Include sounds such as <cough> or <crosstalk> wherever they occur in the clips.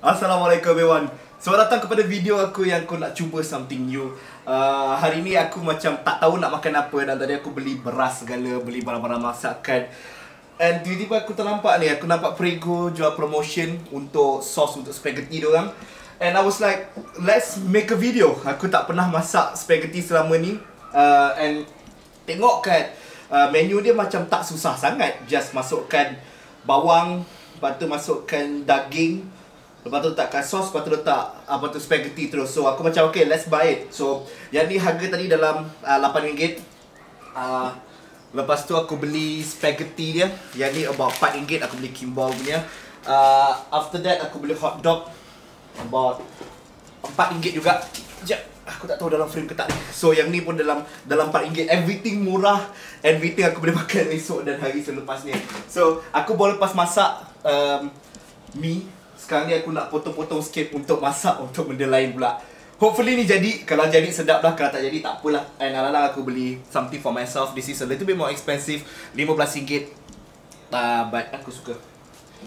Assalamualaikum everyone. Selamat datang kepada video aku yang aku nak cuba something new. Uh, Hari ni aku macam tak tahu nak makan apa Dan tadi aku beli beras segala, beli barang-barang masakan. And tiba-tiba aku terlampak ni, aku nampak Prego jual promotion untuk sos untuk spaghetti diorang And I was like, let's make a video. Aku tak pernah masak spaghetti selama ni. Uh, And tengok kat uh, menu dia macam tak susah sangat. Just masukkan bawang Lepas tu masukkan daging Lepas tu letakkan sos, lepas tu letak apa tu spaghetti terus. So aku macam okay, let's buy it. So yang ni harga tadi dalam uh, RM8. Uh, lepas tu aku beli spaghetti dia. Yang ni about RM4 aku beli Kimball punya. Uh, after that aku beli hot dog about RM4 juga. Sekejap, aku tak tahu dalam frame ke tak ni. So yang ni pun dalam dalam RM4. Everything murah. Everything aku boleh <laughs> makan esok dan hari selepas ni. So aku boleh lepas masak um, mi sekarang ni aku nak potong-potong sikit untuk masak untuk benda lain pula. Hopefully ni jadi. Kalau jadi sedap lah. Kalau tak jadi tak apalah. And alang-alang aku beli something for myself. This is a little bit more expensive. RM15. Uh, but aku suka.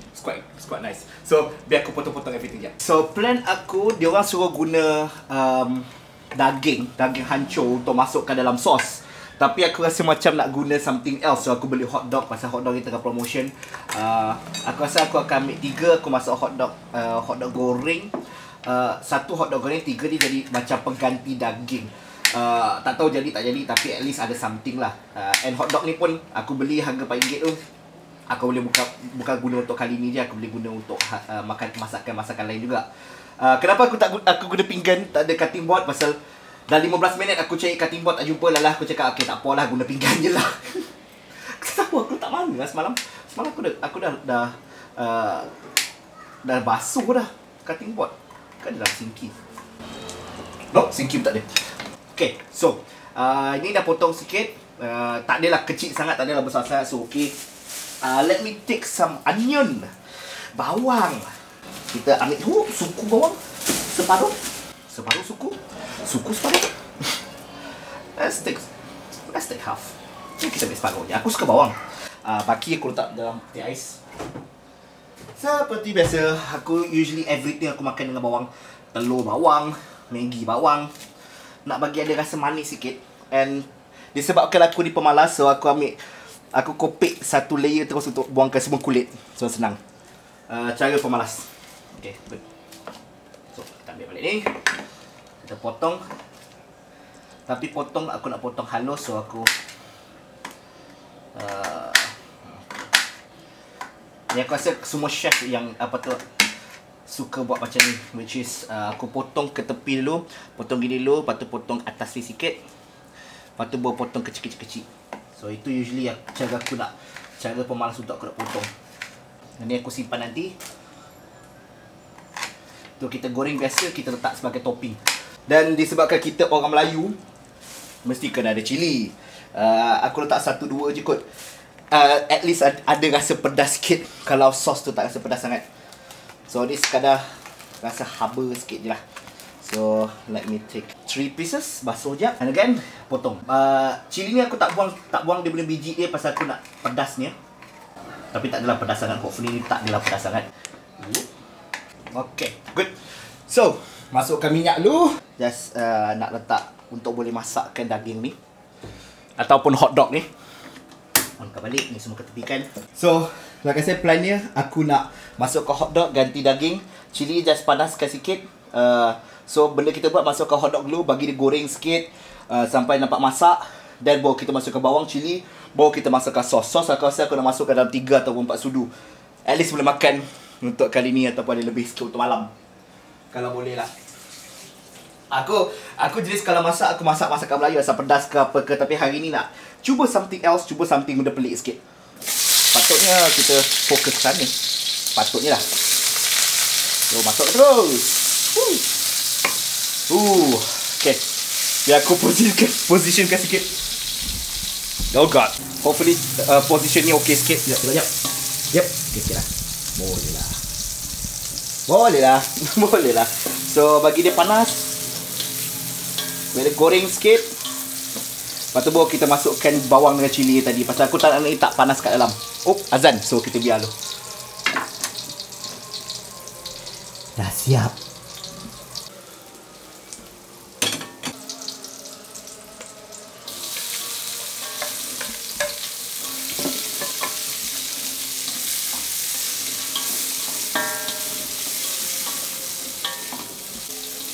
It's quite, it's quite nice. So, biar aku potong-potong everything je. So, plan aku, dia orang suruh guna um, daging. Daging hancur untuk masukkan dalam sos. Tapi aku rasa macam nak guna something else. So aku beli hot dog pasal hot dog ni tengah promotion. Uh, Aku rasa aku akan ambil tiga. Aku masuk hot dog uh, hot dog goreng. Uh, Satu hot dog goreng, tiga ni jadi macam pengganti daging. Uh, Tak tahu jadi tak jadi Tapi at least ada something lah. Uh, And hot dog ni pun aku beli harga RM4 tu. Aku boleh buka bukan guna untuk kali ni je Aku boleh guna untuk uh, makan masakan-masakan lain juga. Uh, Kenapa aku tak aku guna pinggan? Tak ada cutting board Pasal Dah 15 minit aku cari cutting board tak jumpa. Lah Aku cakap okay tak apalah guna pinggan je lah. <laughs> Kenapa? Aku tak mana lah. Semalam Semalam aku dah aku dah dah, uh, dah basuh dah cutting board. Kan dalam sinki No, sinki pun tak ada. Okay, so uh, Ini dah potong sikit. Uh, Tak adalah kecil sangat, tak adalah besar sangat. So okay uh, Let me take some onion. Bawang. Kita ambil oh, suku bawang. Separuh Separuh suku? Suku separuh? <laughs> Let's take half. Ini kita ambil separuh Aku suka bawang. Uh, Baki aku letak dalam teh ais. Seperti biasa Aku usually everything aku makan dengan bawang. Telur bawang Maggi bawang. Nak bagi ada rasa manis sikit. And Disebabkan aku ni pemalas So aku ambil Aku kopik satu layer terus untuk buangkan semua kulit. So senang. Uh, Cara pemalas. Okay, good. So, kita ambil balik ni kita potong. Tapi potong aku nak potong halus So aku uh, Ni aku rasa semua chef yang apa tu Suka buat macam ni Which is uh, aku potong ke tepi dulu Potong gini dulu Lepas tu potong atas ni sikit Lepas tu baru potong kecil-kecil So itu usually yang cara aku nak Cara pemalas untuk aku nak potong. Ini aku simpan nanti. Tu kita goreng biasa Kita letak sebagai topping dan disebabkan kita orang Melayu Mesti kena ada cili. Uh, Aku letak satu dua je kot. Uh, At least ada, ada rasa pedas sikit. Kalau sos tu tak rasa pedas sangat. So ni sekadar Rasa haba sikit je lah. So let me take three pieces. Basuh je And again Potong. Uh, Cili ni aku tak buang Tak buang dia punya biji dia Pasal aku nak pedasnya. Tapi tak adalah pedas sangat Hopefully ni tak adalah pedas sangat. Okay Good. So Masukkan minyak dulu Just uh, nak letak Untuk boleh masakkan daging ni. Ataupun hot dog ni. Angkat balik Ni semua ketepikan. So Like I said plan dia Aku nak Masukkan hot dog Ganti daging. Cili just panaskan sikit. Uh, So benda kita buat Masukkan hot dog dulu Bagi dia goreng sikit. Uh, Sampai nampak masak. Dan baru kita masukkan bawang cili Baru kita masukkan sos Sos aku rasa aku nak masukkan dalam 3 ataupun 4 sudu. At least boleh makan Untuk kali ni Ataupun ada lebih sikit untuk malam. Kalau boleh lah Aku aku jenis kalau masak aku masak masakan Melayu asal pedas ke apa ke tapi hari ni nak cuba something else, cuba something benda pelik sikit. Patutnya kita fokus sana. Patutnya lah. So masuk terus. Woo. Uh, okay. Biar aku position positionkan sikit. Oh god. Hopefully uh, position ni okay sikit. Sekejap, sekejap. Yep, okay sikit lah. Boleh lah. Boleh lah. <laughs> Boleh lah. So bagi dia panas, bila goreng sikit Lepas tu baru kita masukkan bawang dengan cili tadi Pasal aku tak nak letak panas kat dalam Oh azan So kita biar dulu dah siap.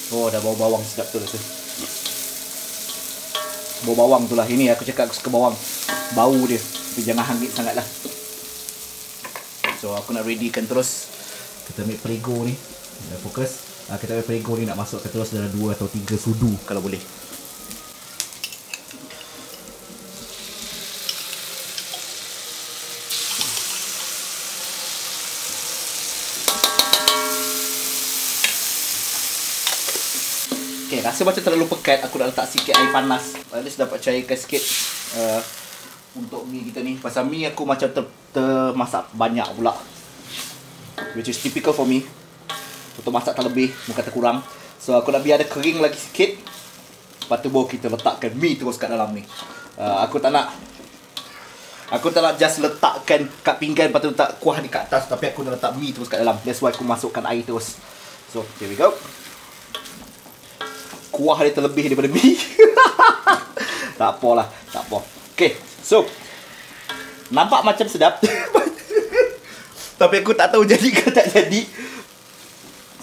Oh, dah bau bawang sedap tu tu. Bau bawang tu lah. Ini aku cakap aku suka bawang. Bau dia. Tapi jangan hangit sangat lah. So, aku nak readykan terus. Kita ambil perigo ni. Dah fokus. Ah, kita ambil perigo ni nak masukkan terus dalam 2 atau 3 sudu kalau boleh. Rasa macam terlalu pekat. Aku nak letak sikit air panas. At least dapat cairkan sikit uh, untuk mi kita ni. Pasal mi aku macam ter, termasak banyak pula. Which is typical for me. Untuk masak terlebih, bukan terkurang. So aku nak biar ada kering lagi sikit. Lepas tu baru kita letakkan mi terus kat dalam ni. Uh, aku tak nak Aku tak nak just letakkan kat pinggan Lepas tu letak kuah di kat atas Tapi aku nak letak mi terus kat dalam That's why aku masukkan air terus So, here we go kuah dia terlebih daripada mi. <laughs> tak apalah, tak apa. Okay, so nampak macam sedap. <laughs> Tapi aku tak tahu jadi ke tak jadi.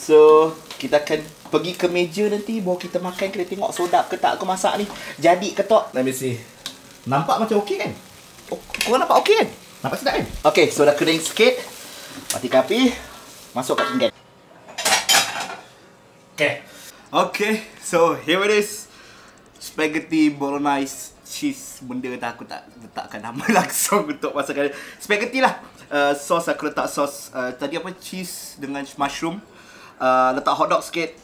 So, kita akan pergi ke meja nanti bawa kita makan kita tengok sedap ke tak aku masak ni. Jadi ke tak? Let me see. Nampak macam okey kan? Oh, korang nampak okey kan? Nampak sedap kan? Okay, so dah kering sikit. Mati kapi. Masuk kat pinggan. Okay. Okay, so here it is. Spaghetti bolognese cheese. Benda kata aku tak letakkan nama <laughs> langsung untuk masakan Spaghetti lah. Uh, sauce aku letak sauce. Uh, tadi apa? Cheese dengan mushroom. Uh, letak hotdog sikit.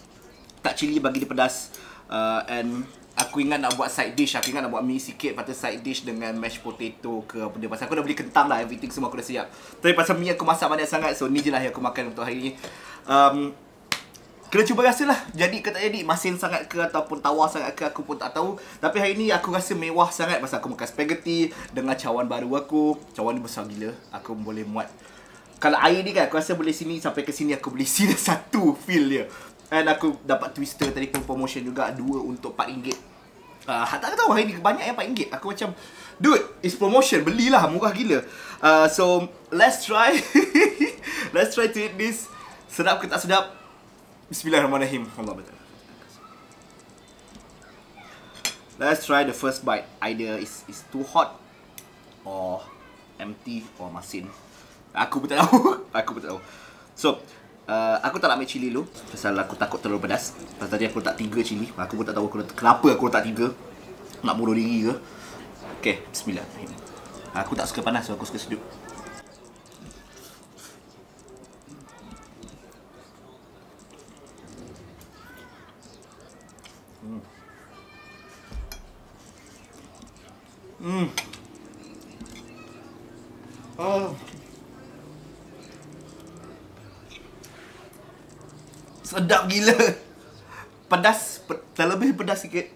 Tak cili bagi dia pedas. Uh, and aku ingat nak buat side dish. Aku ingat nak buat mie sikit. Lepas side dish dengan mashed potato ke apa dia. Pasal aku dah beli kentang lah. Everything semua aku dah siap. Tapi pasal mie aku masak banyak sangat. So ni je lah yang aku makan untuk hari ni. Um, Kena cuba rasa lah Jadi ke tak jadi Masin sangat ke Ataupun tawar sangat ke Aku pun tak tahu Tapi hari ni aku rasa mewah sangat Pasal aku makan spaghetti Dengan cawan baru aku Cawan ni besar gila Aku boleh muat Kalau air ni kan Aku rasa boleh sini Sampai ke sini Aku boleh <laughs> sini satu feel dia And aku dapat twister tadi pun promotion juga Dua untuk RM4 uh, Tak tahu hari ni banyak yang RM4 Aku macam Dude, it's promotion. Belilah, murah gila. Uh, so, let's try. <laughs> let's try to eat this. Sedap ke tak sedap? Bismillahirrahmanirrahim. Allah betul. Let's try the first bite. Either is is too hot or empty or masin. Aku pun tak tahu. <laughs> aku pun tak tahu. So, uh, aku tak nak ambil cili dulu. Pasal aku takut terlalu pedas. Pasal tadi aku letak tiga cili. Aku pun tak tahu letak, kenapa aku letak tiga. Nak bunuh diri ke. Okay, bismillahirrahmanirrahim. Aku tak suka panas, so aku suka sejuk. Hmm. Oh. Sedap gila. Pedas, pe terlebih pedas sikit.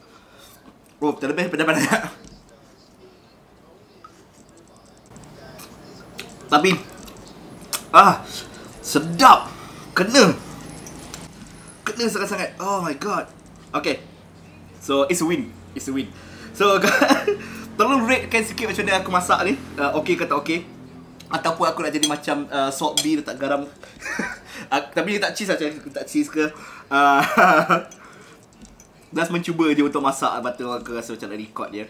Oh, terlebih pedas-pedas. Tapi ah, sedap. Kena. Kena sangat-sangat. Oh my god. Okay. So, it's a win. It's a win. So, <laughs> Tolong ratekan sikit macam mana aku masak ni. Uh, Okay ke tak okay Ataupun aku nak jadi macam uh, salt beer letak garam. Uh, <laughs> Tapi dia tak cheese lah Aku tak cheese ke. <laughs> Uh, Just mencuba je untuk masak Lepas tu aku rasa macam nak record dia.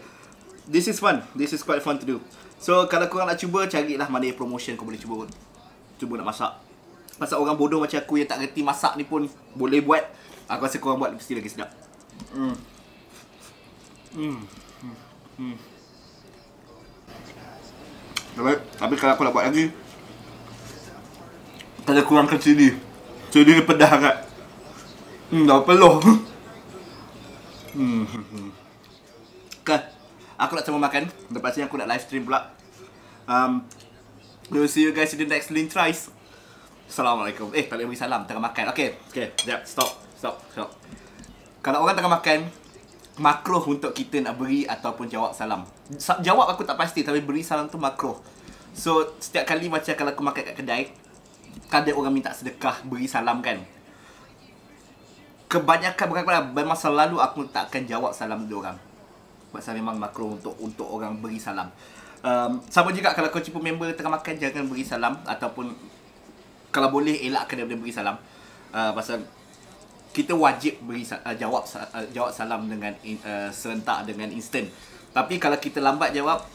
This is fun. This is quite fun to do. So kalau korang nak cuba Carilah mana promotion kau boleh cuba Cuba nak masak. Pasal orang bodoh macam aku Yang tak reti masak ni pun Boleh buat Aku rasa korang buat Mesti lagi sedap. Hmm. Hmm. Hmm tapi, tapi kalau aku nak buat lagi ada kurangkan cili Cili pedas sangat. Hmm, dah peluh. <laughs> Hmm Okay Aku nak cuba makan. Lepas ni aku nak live stream pula. Um, We'll see you guys in the next link tries Assalamualaikum. Eh, tak boleh bagi salam Tengah makan. Okay, okay, sekejap Stop, stop, stop. Kalau orang tengah makan makruh untuk kita nak beri ataupun jawab salam. Jawab aku tak pasti tapi beri salam tu makruh. So setiap kali macam kalau aku makan kat kedai, kadang orang minta sedekah beri salam kan. kebanyakan bukan kebanyakan memang selalu aku tak akan jawab salam dia orang. Pasal memang makro untuk untuk orang beri salam. Um, sama juga kalau kau jumpa member tengah makan jangan beri salam ataupun kalau boleh elakkan daripada beri salam. Uh, pasal kita wajib beri uh, jawab uh, jawab salam dengan uh, serentak dengan instant. Tapi kalau kita lambat jawab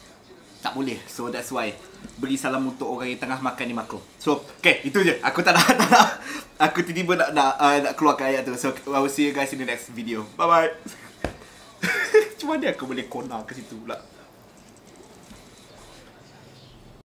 tak boleh. So that's why beri salam untuk orang yang tengah makan di makro. So, okay, itu je. Aku tak nak, <laughs> tak nak aku tiba-tiba nak nak, uh, nak keluarkan ayat tu. So, I will see you guys in the next video. Bye bye. <laughs> Cuma mana aku boleh kona ke situ pula?